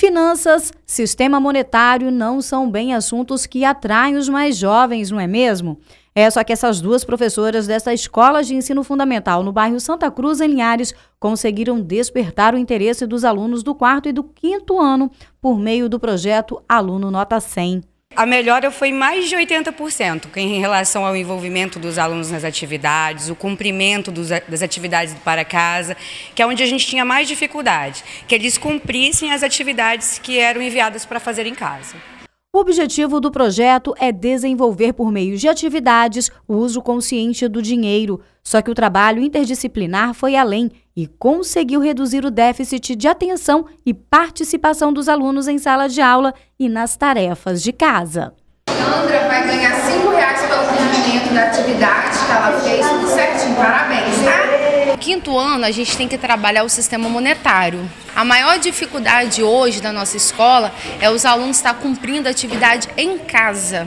Finanças, sistema monetário não são bem assuntos que atraem os mais jovens, não é mesmo? É só que essas duas professoras dessa escola de ensino fundamental no bairro Santa Cruz, em Linhares, conseguiram despertar o interesse dos alunos do quarto e do quinto ano por meio do projeto Aluno Nota 100. A melhora foi mais de 80% em relação ao envolvimento dos alunos nas atividades, o cumprimento dos, das atividades para casa, que é onde a gente tinha mais dificuldade, que eles cumprissem as atividades que eram enviadas para fazer em casa. O objetivo do projeto é desenvolver, por meio de atividades, o uso consciente do dinheiro. Só que o trabalho interdisciplinar foi além e conseguiu reduzir o déficit de atenção e participação dos alunos em sala de aula e nas tarefas de casa. Sandra vai ganhar R$ reais pelo cumprimento da atividade que ela fez, tudo certinho. Parabéns, tá? No quinto ano, a gente tem que trabalhar o sistema monetário. A maior dificuldade hoje da nossa escola é os alunos estar cumprindo a atividade em casa.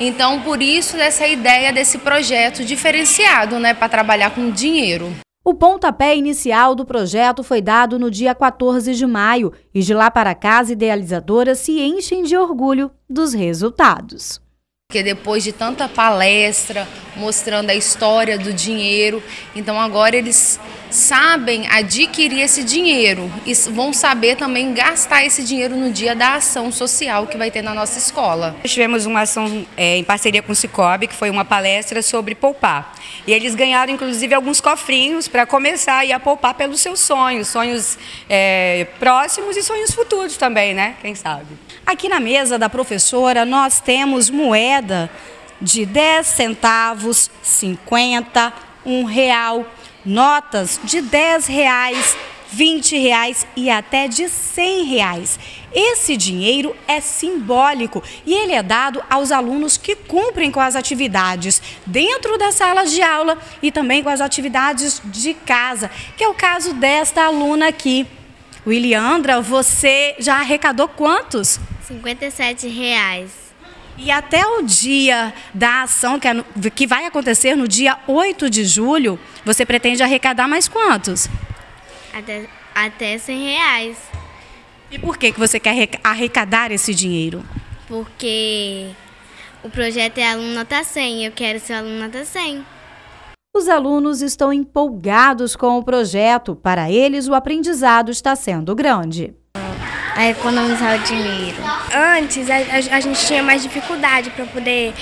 Então, por isso, essa ideia desse projeto diferenciado, né, para trabalhar com dinheiro. O pontapé inicial do projeto foi dado no dia 14 de maio e de lá para cá as idealizadoras se enchem de orgulho dos resultados. Porque depois de tanta palestra mostrando a história do dinheiro, então agora eles sabem adquirir esse dinheiro e vão saber também gastar esse dinheiro no dia da ação social que vai ter na nossa escola. Nós tivemos uma ação é, em parceria com o Cicobi, que foi uma palestra sobre poupar. E eles ganharam, inclusive, alguns cofrinhos para começar a poupar pelos seus sonhos, sonhos é, próximos e sonhos futuros também, né? Quem sabe? Aqui na mesa da professora nós temos moeda de 10 centavos, 50, um real, notas de 10 reais, 20 reais e até de 100 reais. Esse dinheiro é simbólico e ele é dado aos alunos que cumprem com as atividades dentro da sala de aula e também com as atividades de casa, que é o caso desta aluna aqui. Williandra, você já arrecadou quantos? 57 reais. E até o dia da ação, que, é no, que vai acontecer no dia 8 de julho, você pretende arrecadar mais quantos? Até, até 100 reais. E por que, que você quer arrecadar esse dinheiro? Porque o projeto é aluno nota 100 eu quero ser aluno nota 100. Os alunos estão empolgados com o projeto. Para eles, o aprendizado está sendo grande a economizar o dinheiro. Antes, a, a, a gente tinha mais dificuldade para poder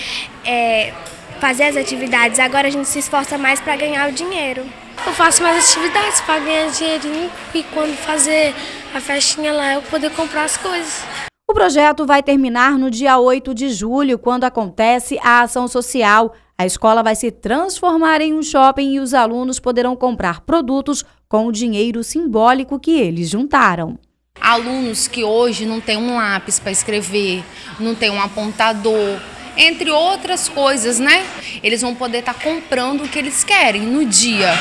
é, fazer as atividades, agora a gente se esforça mais para ganhar o dinheiro. Eu faço mais atividades para ganhar dinheirinho e quando fazer a festinha lá eu poder comprar as coisas. O projeto vai terminar no dia 8 de julho, quando acontece a ação social. A escola vai se transformar em um shopping e os alunos poderão comprar produtos com o dinheiro simbólico que eles juntaram. Alunos que hoje não têm um lápis para escrever, não têm um apontador, entre outras coisas, né? Eles vão poder estar tá comprando o que eles querem no dia.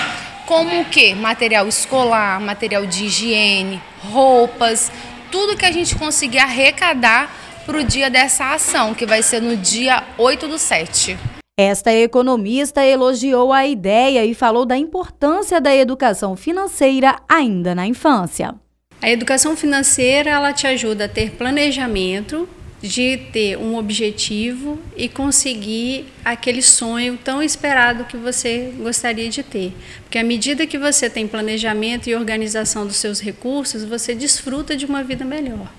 Como o quê? Material escolar, material de higiene, roupas, tudo que a gente conseguir arrecadar para o dia dessa ação, que vai ser no dia 8 do 7. Esta economista elogiou a ideia e falou da importância da educação financeira ainda na infância. A educação financeira ela te ajuda a ter planejamento, de ter um objetivo e conseguir aquele sonho tão esperado que você gostaria de ter. Porque à medida que você tem planejamento e organização dos seus recursos, você desfruta de uma vida melhor.